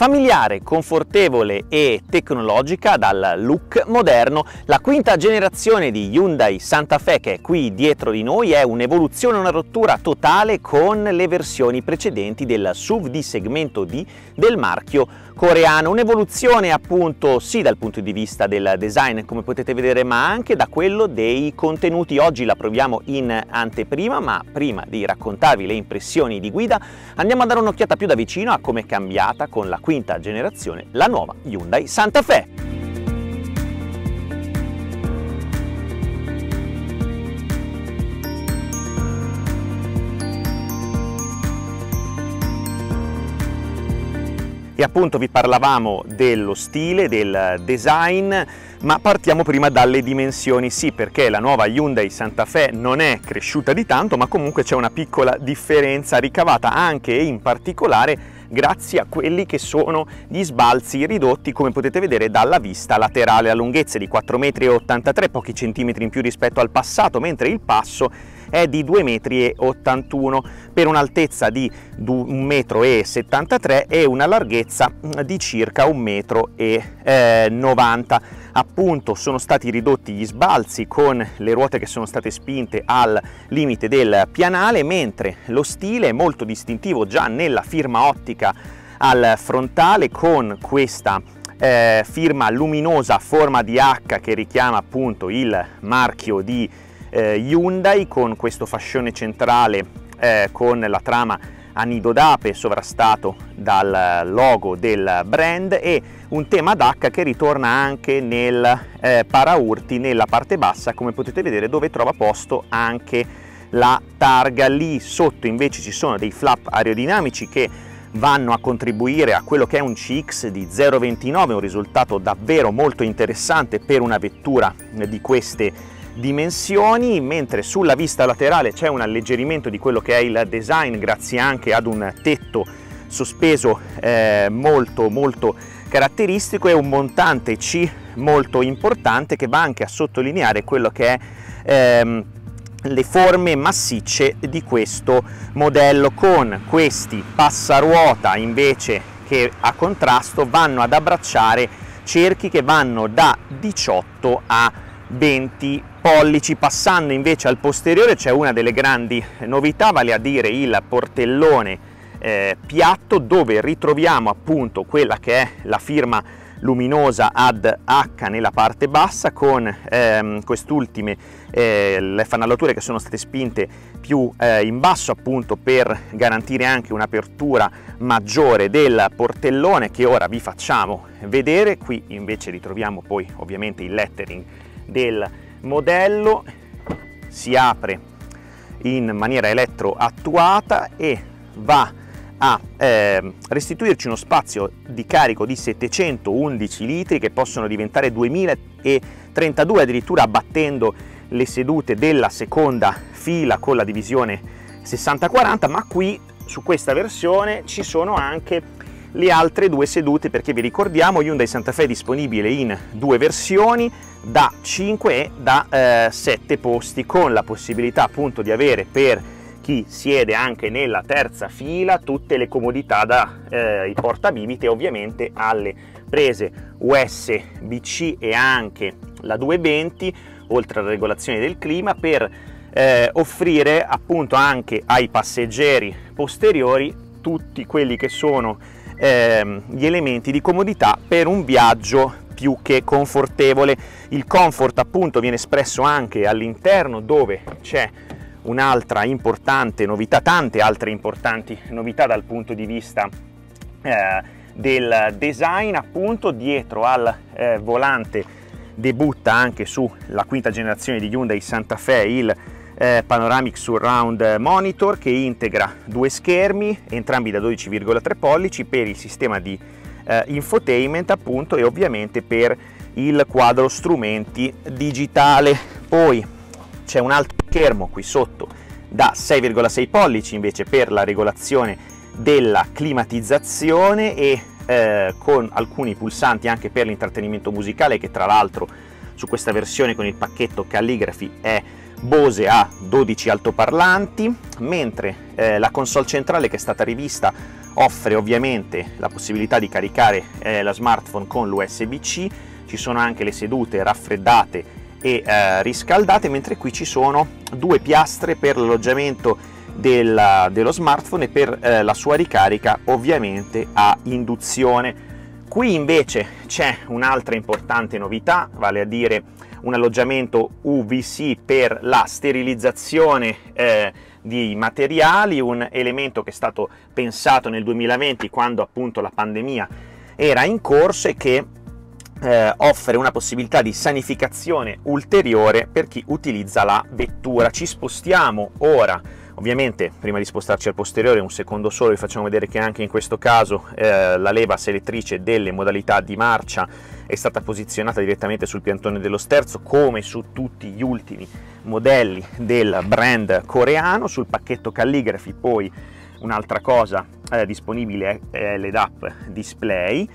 Familiare, confortevole e tecnologica dal look moderno, la quinta generazione di Hyundai Santa Fe che è qui dietro di noi è un'evoluzione, una rottura totale con le versioni precedenti del SUV di segmento D del marchio coreano. Un'evoluzione appunto sì dal punto di vista del design come potete vedere ma anche da quello dei contenuti. Oggi la proviamo in anteprima ma prima di raccontarvi le impressioni di guida andiamo a dare un'occhiata più da vicino a come è cambiata con la quinta generazione la nuova Hyundai Santa Fe. E appunto vi parlavamo dello stile, del design, ma partiamo prima dalle dimensioni. Sì, perché la nuova Hyundai Santa Fe non è cresciuta di tanto, ma comunque c'è una piccola differenza ricavata anche e in particolare grazie a quelli che sono gli sbalzi ridotti come potete vedere dalla vista laterale a lunghezze di 4,83 m, pochi centimetri in più rispetto al passato, mentre il passo è di 2,81 m per un'altezza di 1,73 m e una larghezza di circa 1,90 m. Appunto sono stati ridotti gli sbalzi con le ruote che sono state spinte al limite del pianale, mentre lo stile è molto distintivo già nella firma ottica al frontale con questa eh, firma luminosa a forma di H che richiama appunto il marchio di eh, Hyundai con questo fascione centrale eh, con la trama a nido d'ape sovrastato dal logo del brand e un tema d'H che ritorna anche nel eh, paraurti nella parte bassa come potete vedere dove trova posto anche la targa. Lì sotto invece ci sono dei flap aerodinamici che vanno a contribuire a quello che è un CX di 0,29 un risultato davvero molto interessante per una vettura di queste dimensioni, mentre sulla vista laterale c'è un alleggerimento di quello che è il design grazie anche ad un tetto sospeso eh, molto molto caratteristico e un montante C molto importante che va anche a sottolineare quello che è ehm, le forme massicce di questo modello. Con questi passaruota invece che a contrasto vanno ad abbracciare cerchi che vanno da 18 a 20 pollici. Passando invece al posteriore c'è una delle grandi novità vale a dire il portellone eh, piatto dove ritroviamo appunto quella che è la firma luminosa ad H nella parte bassa con ehm, quest'ultime eh, le fanallature che sono state spinte più eh, in basso appunto per garantire anche un'apertura maggiore del portellone che ora vi facciamo vedere. Qui invece ritroviamo poi ovviamente il lettering del modello si apre in maniera elettroattuata e va a eh, restituirci uno spazio di carico di 711 litri che possono diventare 2032 addirittura abbattendo le sedute della seconda fila con la divisione 60-40 ma qui su questa versione ci sono anche le altre due sedute perché vi ricordiamo Hyundai Santa Fe è disponibile in due versioni da 5 e da eh, 7 posti con la possibilità appunto di avere per chi siede anche nella terza fila tutte le comodità da eh, portabibite ovviamente alle prese USB-C e anche la 220 oltre alla regolazione del clima per eh, offrire appunto anche ai passeggeri posteriori tutti quelli che sono eh, gli elementi di comodità per un viaggio più che confortevole. Il comfort appunto viene espresso anche all'interno dove c'è un'altra importante novità, tante altre importanti novità dal punto di vista eh, del design appunto dietro al eh, volante debutta anche sulla quinta generazione di Hyundai Santa Fe il eh, Panoramic Surround Monitor che integra due schermi, entrambi da 12,3 pollici per il sistema di eh, infotainment appunto e ovviamente per il quadro strumenti digitale. Poi c'è un altro schermo qui sotto da 6,6 pollici invece per la regolazione della climatizzazione e eh, con alcuni pulsanti anche per l'intrattenimento musicale che tra l'altro su questa versione con il pacchetto Calligraphy è Bose ha 12 altoparlanti, mentre eh, la console centrale che è stata rivista offre ovviamente la possibilità di caricare eh, la smartphone con l'USB-C, ci sono anche le sedute raffreddate e eh, riscaldate, mentre qui ci sono due piastre per l'alloggiamento della, dello smartphone e per eh, la sua ricarica ovviamente a induzione. Qui invece c'è un'altra importante novità, vale a dire un alloggiamento UVC per la sterilizzazione eh, di materiali, un elemento che è stato pensato nel 2020 quando appunto la pandemia era in corso e che eh, offre una possibilità di sanificazione ulteriore per chi utilizza la vettura. Ci spostiamo ora Ovviamente prima di spostarci al posteriore un secondo solo vi facciamo vedere che anche in questo caso eh, la leva selettrice delle modalità di marcia è stata posizionata direttamente sul piantone dello sterzo come su tutti gli ultimi modelli del brand coreano, sul pacchetto Calligraphy poi un'altra cosa eh, disponibile è l'EDAP display.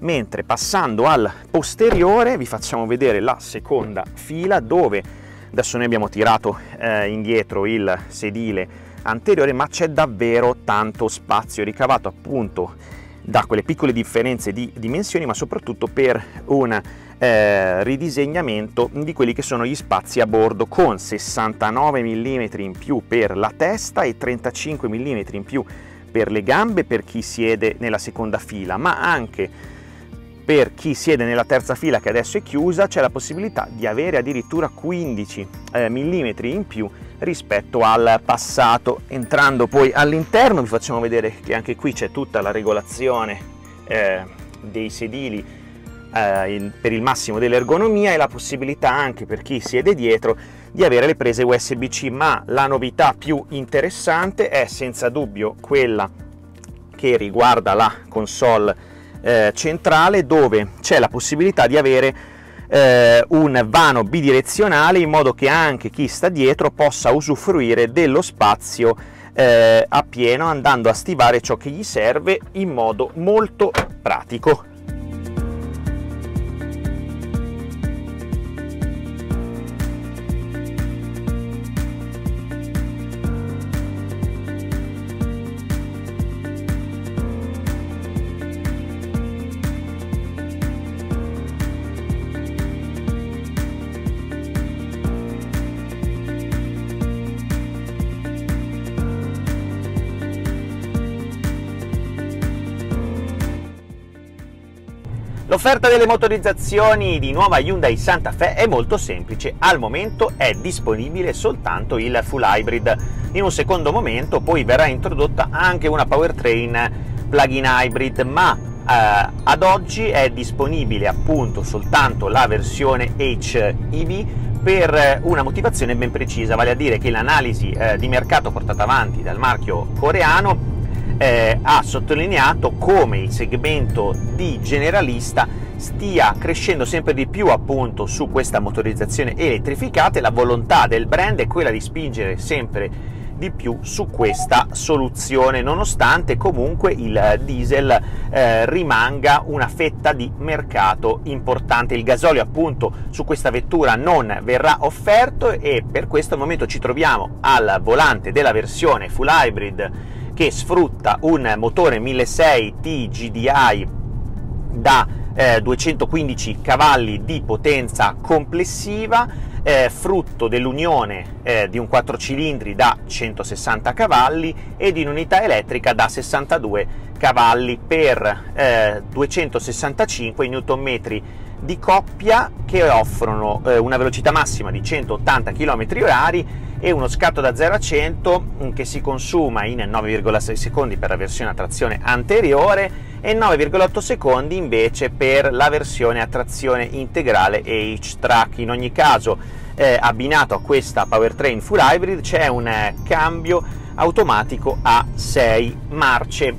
Mentre passando al posteriore vi facciamo vedere la seconda fila dove adesso noi abbiamo tirato eh, indietro il sedile anteriore ma c'è davvero tanto spazio ricavato appunto da quelle piccole differenze di dimensioni ma soprattutto per un eh, ridisegnamento di quelli che sono gli spazi a bordo con 69 mm in più per la testa e 35 mm in più per le gambe per chi siede nella seconda fila ma anche per chi siede nella terza fila che adesso è chiusa c'è la possibilità di avere addirittura 15 eh, mm in più rispetto al passato. Entrando poi all'interno vi facciamo vedere che anche qui c'è tutta la regolazione eh, dei sedili eh, per il massimo dell'ergonomia e la possibilità anche per chi siede dietro di avere le prese USB-C, ma la novità più interessante è senza dubbio quella che riguarda la console eh, centrale dove c'è la possibilità di avere eh, un vano bidirezionale in modo che anche chi sta dietro possa usufruire dello spazio eh, appieno andando a stivare ciò che gli serve in modo molto pratico. L'offerta delle motorizzazioni di nuova Hyundai Santa Fe è molto semplice, al momento è disponibile soltanto il full hybrid. In un secondo momento poi verrà introdotta anche una powertrain plug-in hybrid, ma eh, ad oggi è disponibile appunto soltanto la versione HEV per una motivazione ben precisa, vale a dire che l'analisi eh, di mercato portata avanti dal marchio coreano eh, ha sottolineato come il segmento di generalista stia crescendo sempre di più appunto su questa motorizzazione elettrificata e la volontà del brand è quella di spingere sempre di più su questa soluzione nonostante comunque il diesel eh, rimanga una fetta di mercato importante. Il gasolio appunto su questa vettura non verrà offerto e per questo momento ci troviamo al volante della versione full hybrid che sfrutta un motore 1600 GDI da eh, 215 cavalli di potenza complessiva, eh, frutto dell'unione eh, di un 4 cilindri da 160 cavalli e di un'unità elettrica da 62 cavalli per 265 eh, Nm di coppia che offrono eh, una velocità massima di 180 km h e uno scatto da 0 a 100 mm, che si consuma in 9,6 secondi per la versione a trazione anteriore e 9,8 secondi invece per la versione a trazione integrale H-Track. In ogni caso, eh, abbinato a questa powertrain full hybrid c'è un eh, cambio automatico a 6 marce.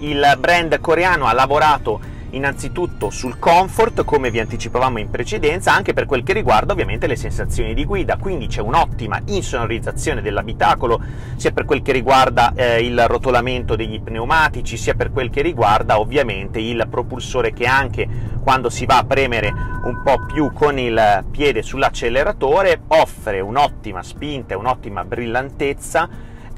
Il brand coreano ha lavorato innanzitutto sul comfort, come vi anticipavamo in precedenza, anche per quel che riguarda ovviamente le sensazioni di guida, quindi c'è un'ottima insonorizzazione dell'abitacolo, sia per quel che riguarda eh, il rotolamento degli pneumatici, sia per quel che riguarda ovviamente il propulsore che anche quando si va a premere un po' più con il piede sull'acceleratore offre un'ottima spinta un'ottima brillantezza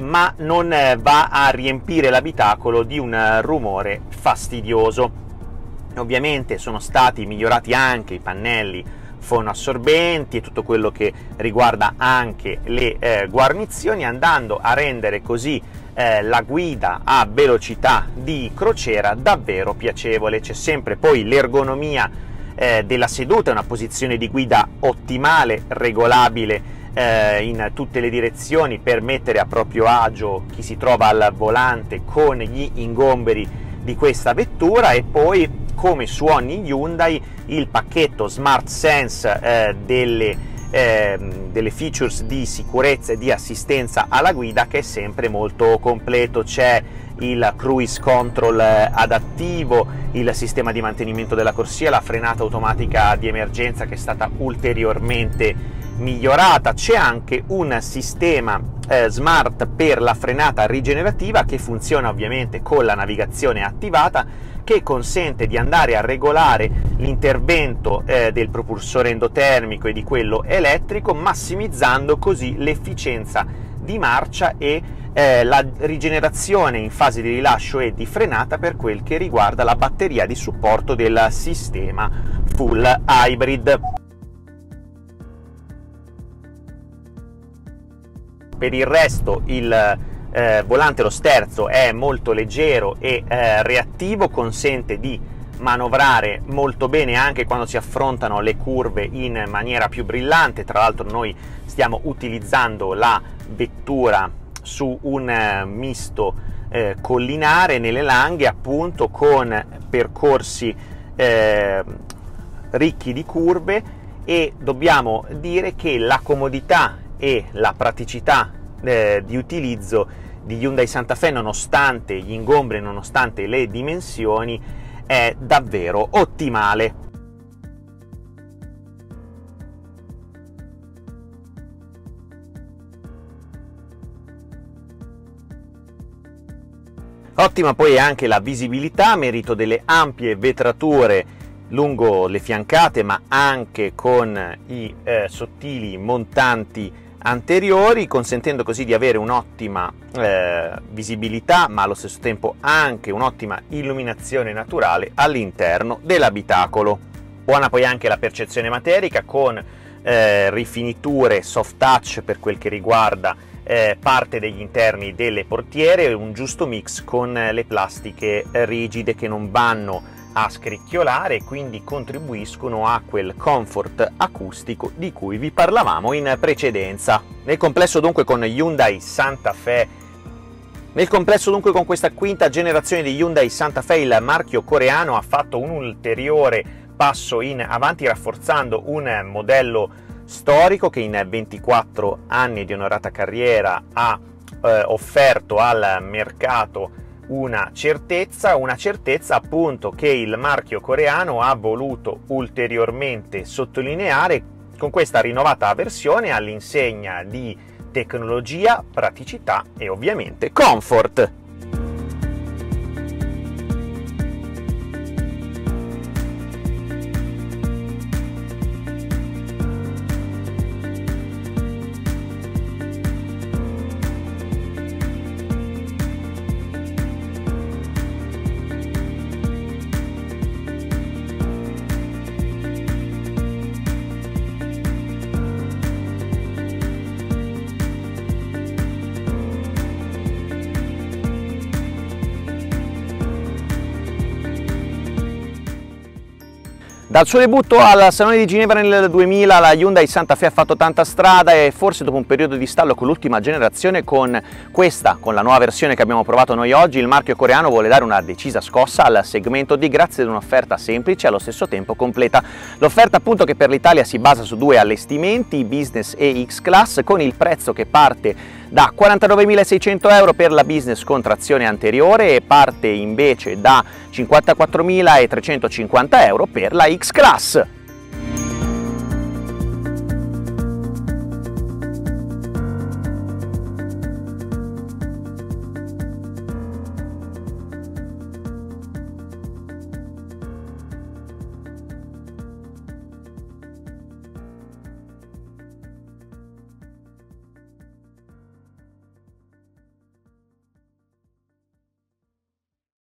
ma non eh, va a riempire l'abitacolo di un rumore fastidioso. Ovviamente sono stati migliorati anche i pannelli fonoassorbenti e tutto quello che riguarda anche le eh, guarnizioni andando a rendere così eh, la guida a velocità di crociera davvero piacevole. C'è sempre poi l'ergonomia eh, della seduta una posizione di guida ottimale regolabile eh, in tutte le direzioni per mettere a proprio agio chi si trova al volante con gli ingomberi di questa vettura e poi come su ogni Hyundai il pacchetto Smart Sense eh, delle, eh, delle, features di sicurezza e di assistenza alla guida che è sempre molto completo. C'è il cruise control eh, adattivo, il sistema di mantenimento della corsia, la frenata automatica di emergenza che è stata ulteriormente migliorata, c'è anche un sistema eh, smart per la frenata rigenerativa che funziona ovviamente con la navigazione attivata che consente di andare a regolare l'intervento eh, del propulsore endotermico e di quello elettrico, massimizzando così l'efficienza di marcia e eh, la rigenerazione in fase di rilascio e di frenata per quel che riguarda la batteria di supporto del sistema full hybrid. Per il resto il eh, volante lo sterzo è molto leggero e eh, reattivo, consente di manovrare molto bene anche quando si affrontano le curve in maniera più brillante. Tra l'altro noi stiamo utilizzando la vettura su un eh, misto eh, collinare nelle langhe appunto con percorsi eh, ricchi di curve e dobbiamo dire che la comodità e la praticità eh, di utilizzo di Hyundai Santa Fe nonostante gli ingombri, nonostante le dimensioni, è davvero ottimale. Ottima poi è anche la visibilità, merito delle ampie vetrature lungo le fiancate, ma anche con i eh, sottili montanti anteriori, consentendo così di avere un'ottima eh, visibilità, ma allo stesso tempo anche un'ottima illuminazione naturale all'interno dell'abitacolo. Buona poi anche la percezione materica con eh, rifiniture soft touch per quel che riguarda eh, parte degli interni delle portiere un giusto mix con le plastiche rigide che non vanno a scricchiolare e quindi contribuiscono a quel comfort acustico di cui vi parlavamo in precedenza. Nel complesso dunque con Hyundai Santa Fe nel complesso dunque con questa quinta generazione di Hyundai Santa Fe il marchio coreano ha fatto un ulteriore passo in avanti rafforzando un modello storico che in 24 anni di onorata carriera ha eh, offerto al mercato una certezza, una certezza appunto che il marchio coreano ha voluto ulteriormente sottolineare con questa rinnovata versione all'insegna di tecnologia, praticità e ovviamente comfort. Dal suo debutto al Salone di Ginevra nel 2000 la Hyundai Santa Fe ha fatto tanta strada e forse dopo un periodo di stallo con l'ultima generazione con questa, con la nuova versione che abbiamo provato noi oggi, il marchio coreano vuole dare una decisa scossa al segmento D grazie ad un'offerta semplice e allo stesso tempo completa. L'offerta appunto che per l'Italia si basa su due allestimenti, Business e X-Class, con il prezzo che parte da 49.600 euro per la business con trazione anteriore e parte invece da 54.350 euro per la X-Class.